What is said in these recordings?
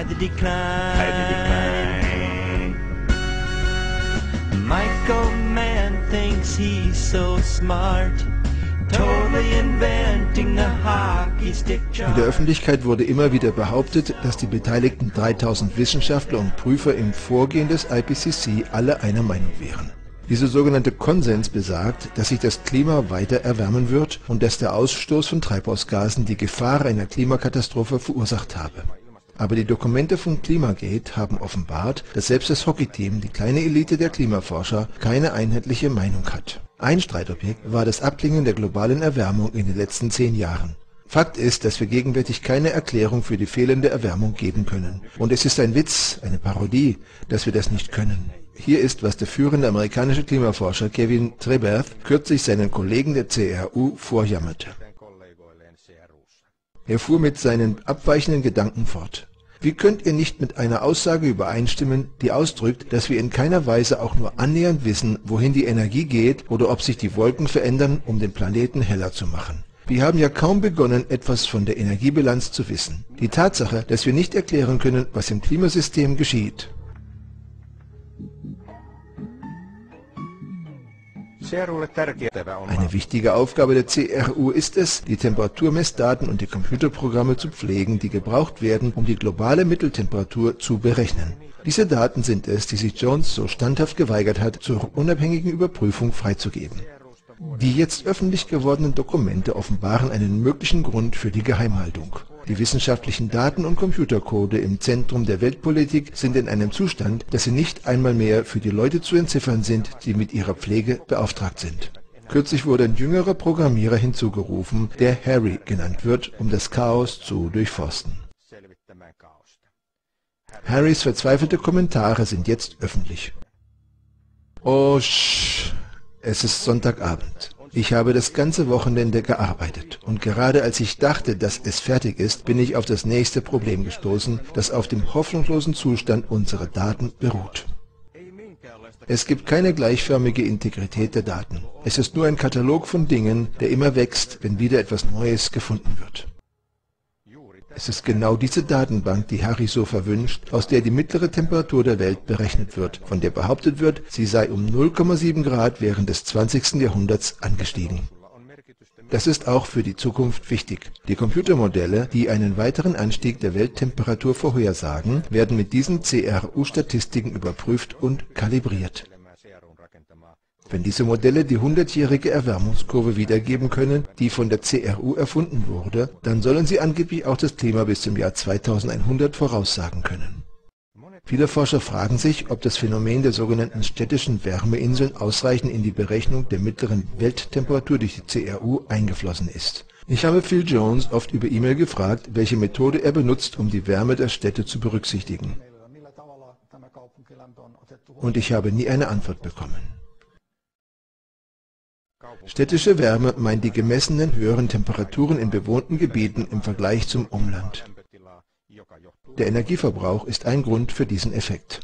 hide the decline. Hide the decline. Michael Mann thinks he's so smart. In der Öffentlichkeit wurde immer wieder behauptet, dass die beteiligten 3000 Wissenschaftler und Prüfer im Vorgehen des IPCC alle einer Meinung wären. Dieser sogenannte Konsens besagt, dass sich das Klima weiter erwärmen wird und dass der Ausstoß von Treibhausgasen die Gefahr einer Klimakatastrophe verursacht habe. Aber die Dokumente von Klimagate haben offenbart, dass selbst das Hockeyteam, die kleine Elite der Klimaforscher, keine einheitliche Meinung hat. Ein Streitobjekt war das Abklingen der globalen Erwärmung in den letzten zehn Jahren. Fakt ist, dass wir gegenwärtig keine Erklärung für die fehlende Erwärmung geben können. Und es ist ein Witz, eine Parodie, dass wir das nicht können. Hier ist, was der führende amerikanische Klimaforscher Kevin Treberth kürzlich seinen Kollegen der CRU vorjammerte. Er fuhr mit seinen abweichenden Gedanken fort. Wie könnt ihr nicht mit einer Aussage übereinstimmen, die ausdrückt, dass wir in keiner Weise auch nur annähernd wissen, wohin die Energie geht oder ob sich die Wolken verändern, um den Planeten heller zu machen? Wir haben ja kaum begonnen, etwas von der Energiebilanz zu wissen. Die Tatsache, dass wir nicht erklären können, was im Klimasystem geschieht, Eine wichtige Aufgabe der CRU ist es, die Temperaturmessdaten und die Computerprogramme zu pflegen, die gebraucht werden, um die globale Mitteltemperatur zu berechnen. Diese Daten sind es, die sich Jones so standhaft geweigert hat, zur unabhängigen Überprüfung freizugeben. Die jetzt öffentlich gewordenen Dokumente offenbaren einen möglichen Grund für die Geheimhaltung die wissenschaftlichen Daten und Computercode im Zentrum der Weltpolitik sind in einem Zustand, dass sie nicht einmal mehr für die Leute zu entziffern sind, die mit ihrer Pflege beauftragt sind. Kürzlich wurde ein jüngerer Programmierer hinzugerufen, der Harry genannt wird, um das Chaos zu durchforsten. Harrys verzweifelte Kommentare sind jetzt öffentlich. Oh, sch, es ist Sonntagabend. Ich habe das ganze Wochenende gearbeitet und gerade als ich dachte, dass es fertig ist, bin ich auf das nächste Problem gestoßen, das auf dem hoffnungslosen Zustand unserer Daten beruht. Es gibt keine gleichförmige Integrität der Daten. Es ist nur ein Katalog von Dingen, der immer wächst, wenn wieder etwas Neues gefunden wird. Es ist genau diese Datenbank, die Harry so verwünscht, aus der die mittlere Temperatur der Welt berechnet wird, von der behauptet wird, sie sei um 0,7 Grad während des 20. Jahrhunderts angestiegen. Das ist auch für die Zukunft wichtig. Die Computermodelle, die einen weiteren Anstieg der Welttemperatur vorhersagen, werden mit diesen CRU-Statistiken überprüft und kalibriert wenn diese Modelle die hundertjährige Erwärmungskurve wiedergeben können, die von der CRU erfunden wurde, dann sollen sie angeblich auch das Klima bis zum Jahr 2100 voraussagen können. Viele Forscher fragen sich, ob das Phänomen der sogenannten städtischen Wärmeinseln ausreichend in die Berechnung der mittleren Welttemperatur durch die CRU eingeflossen ist. Ich habe Phil Jones oft über E-Mail gefragt, welche Methode er benutzt, um die Wärme der Städte zu berücksichtigen. Und ich habe nie eine Antwort bekommen. Städtische Wärme meint die gemessenen höheren Temperaturen in bewohnten Gebieten im Vergleich zum Umland. Der Energieverbrauch ist ein Grund für diesen Effekt.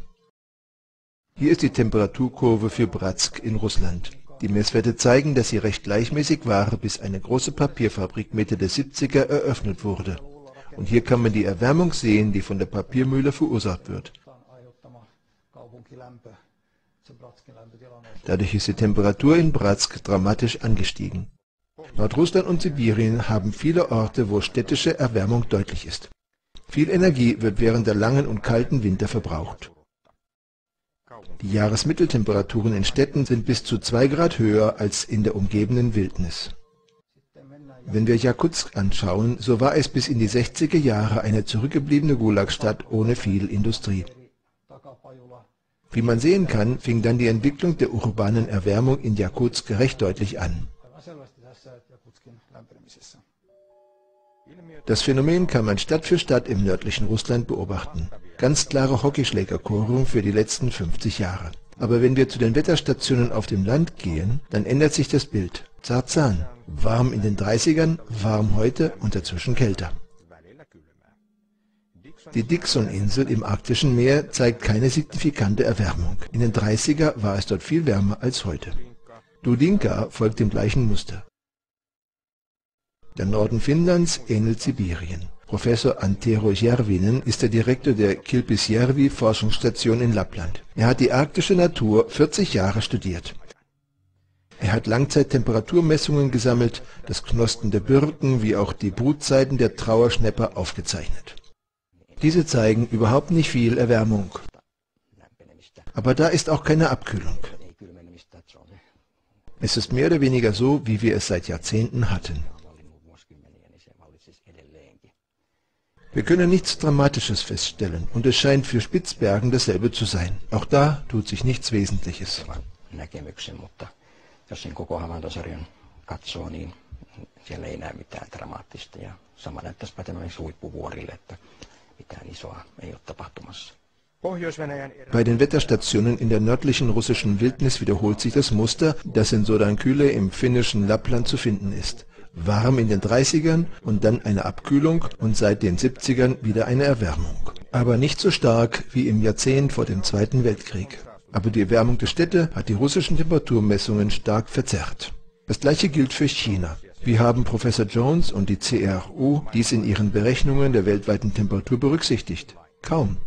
Hier ist die Temperaturkurve für Bratsk in Russland. Die Messwerte zeigen, dass sie recht gleichmäßig war, bis eine große Papierfabrik Mitte der 70er eröffnet wurde. Und hier kann man die Erwärmung sehen, die von der Papiermühle verursacht wird. Dadurch ist die Temperatur in Bratsk dramatisch angestiegen. Nordrussland und Sibirien haben viele Orte, wo städtische Erwärmung deutlich ist. Viel Energie wird während der langen und kalten Winter verbraucht. Die Jahresmitteltemperaturen in Städten sind bis zu 2 Grad höher als in der umgebenden Wildnis. Wenn wir Jakutsk anschauen, so war es bis in die 60er Jahre eine zurückgebliebene Gulagstadt ohne viel Industrie. Wie man sehen kann, fing dann die Entwicklung der urbanen Erwärmung in Jakutsk recht deutlich an. Das Phänomen kann man Stadt für Stadt im nördlichen Russland beobachten. Ganz klare Hockeyschlägerchorung für die letzten 50 Jahre. Aber wenn wir zu den Wetterstationen auf dem Land gehen, dann ändert sich das Bild. Zarzan. Warm in den 30ern, warm heute und dazwischen kälter. Die Dixon-Insel im arktischen Meer zeigt keine signifikante Erwärmung. In den 30er war es dort viel wärmer als heute. Dudinka folgt dem gleichen Muster. Der Norden Finnlands ähnelt Sibirien. Professor Antero Järvinen ist der Direktor der Kilpisjärvi-Forschungsstation in Lappland. Er hat die arktische Natur 40 Jahre studiert. Er hat Langzeittemperaturmessungen gesammelt, das Knosten der Birken wie auch die Brutzeiten der Trauerschnäpper aufgezeichnet. Diese zeigen überhaupt nicht viel Erwärmung. Aber da ist auch keine Abkühlung. Es ist mehr oder weniger so, wie wir es seit Jahrzehnten hatten. Wir können nichts Dramatisches feststellen und es scheint für Spitzbergen dasselbe zu sein. Auch da tut sich nichts Wesentliches. Mitään isoa ei ole tapahtumassa. Bei den Wetterstationen in der nördlichen russischen Wildnis wiederholt sich das Muster, das in Sodankyle im finnischen Lappland zu finden ist. Warm in den 30ern und dann eine Abkühlung und seit den 70ern wieder eine Erwärmung. Aber nicht so stark wie im Jahrzehnt vor dem Zweiten Weltkrieg. Aber die Erwärmung der Städte hat die russischen Temperaturmessungen stark verzerrt. Das gleiche gilt für China. Wie haben Professor Jones und die CRU dies in ihren Berechnungen der weltweiten Temperatur berücksichtigt? Kaum.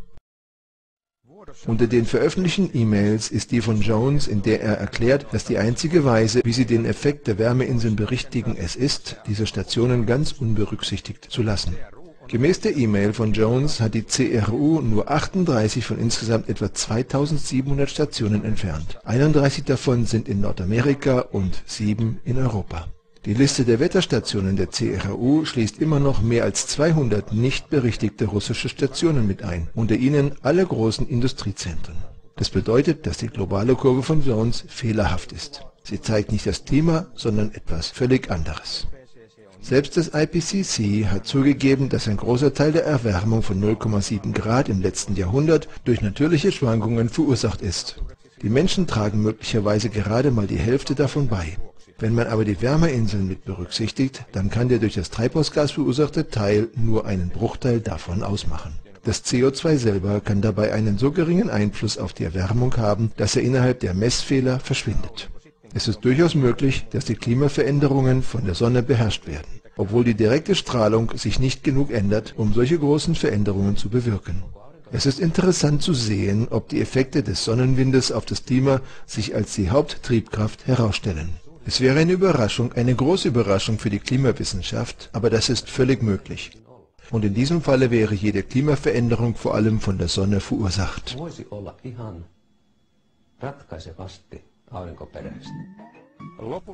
Unter den veröffentlichten E-Mails ist die von Jones, in der er erklärt, dass die einzige Weise, wie sie den Effekt der Wärmeinseln berichtigen, es ist, diese Stationen ganz unberücksichtigt zu lassen. Gemäß der E-Mail von Jones hat die CRU nur 38 von insgesamt etwa 2700 Stationen entfernt. 31 davon sind in Nordamerika und 7 in Europa. Die Liste der Wetterstationen der CRU schließt immer noch mehr als 200 nicht berichtigte russische Stationen mit ein, unter ihnen alle großen Industriezentren. Das bedeutet, dass die globale Kurve von Jones fehlerhaft ist. Sie zeigt nicht das Klima, sondern etwas völlig anderes. Selbst das IPCC hat zugegeben, dass ein großer Teil der Erwärmung von 0,7 Grad im letzten Jahrhundert durch natürliche Schwankungen verursacht ist. Die Menschen tragen möglicherweise gerade mal die Hälfte davon bei. Wenn man aber die Wärmeinseln mit berücksichtigt, dann kann der durch das Treibhausgas verursachte Teil nur einen Bruchteil davon ausmachen. Das CO2 selber kann dabei einen so geringen Einfluss auf die Erwärmung haben, dass er innerhalb der Messfehler verschwindet. Es ist durchaus möglich, dass die Klimaveränderungen von der Sonne beherrscht werden, obwohl die direkte Strahlung sich nicht genug ändert, um solche großen Veränderungen zu bewirken. Es ist interessant zu sehen, ob die Effekte des Sonnenwindes auf das Klima sich als die Haupttriebkraft herausstellen. Es wäre eine Überraschung, eine große Überraschung für die Klimawissenschaft, aber das ist völlig möglich. Und in diesem Falle wäre jede Klimaveränderung vor allem von der Sonne verursacht.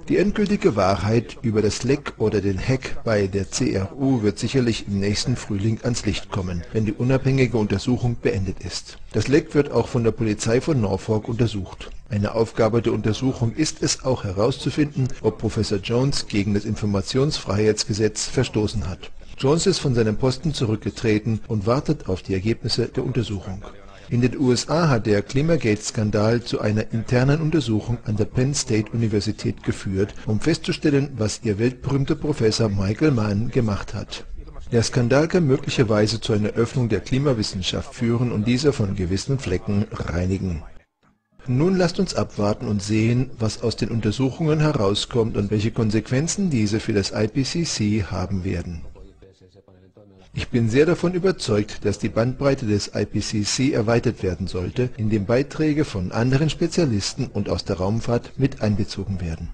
Die endgültige Wahrheit über das Leck oder den Hack bei der CRU wird sicherlich im nächsten Frühling ans Licht kommen, wenn die unabhängige Untersuchung beendet ist. Das Leck wird auch von der Polizei von Norfolk untersucht. Eine Aufgabe der Untersuchung ist es auch herauszufinden, ob Professor Jones gegen das Informationsfreiheitsgesetz verstoßen hat. Jones ist von seinem Posten zurückgetreten und wartet auf die Ergebnisse der Untersuchung. In den USA hat der Klimagate-Skandal zu einer internen Untersuchung an der Penn State Universität geführt, um festzustellen, was ihr weltberühmter Professor Michael Mann gemacht hat. Der Skandal kann möglicherweise zu einer Öffnung der Klimawissenschaft führen und diese von gewissen Flecken reinigen. Nun lasst uns abwarten und sehen, was aus den Untersuchungen herauskommt und welche Konsequenzen diese für das IPCC haben werden. Ich bin sehr davon überzeugt, dass die Bandbreite des IPCC erweitert werden sollte, indem Beiträge von anderen Spezialisten und aus der Raumfahrt mit einbezogen werden.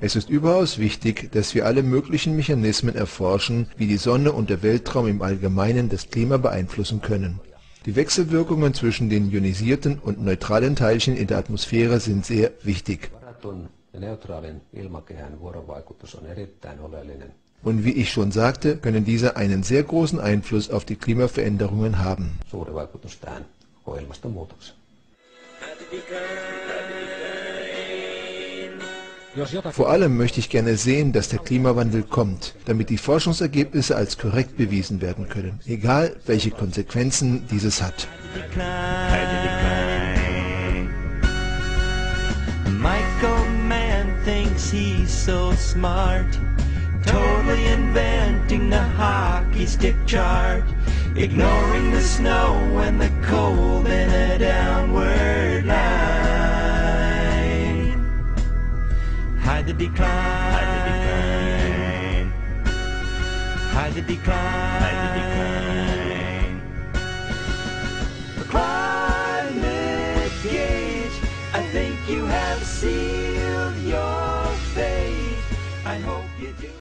Es ist überaus wichtig, dass wir alle möglichen Mechanismen erforschen, wie die Sonne und der Weltraum im Allgemeinen das Klima beeinflussen können. Die Wechselwirkungen zwischen den ionisierten und neutralen Teilchen in der Atmosphäre sind sehr wichtig. Und wie ich schon sagte, können diese einen sehr großen Einfluss auf die Klimaveränderungen haben. Vor allem möchte ich gerne sehen, dass der Klimawandel kommt, damit die Forschungsergebnisse als korrekt bewiesen werden können, egal welche Konsequenzen dieses hat. Michael Mann thinks he's so smart, totally inventing the hockey stick chart, ignoring the snow and the cold in a downward line. Hide the decline. Hide the decline. Hide the the decline. The climate gauge. I think you have sealed your fate. I hope you do.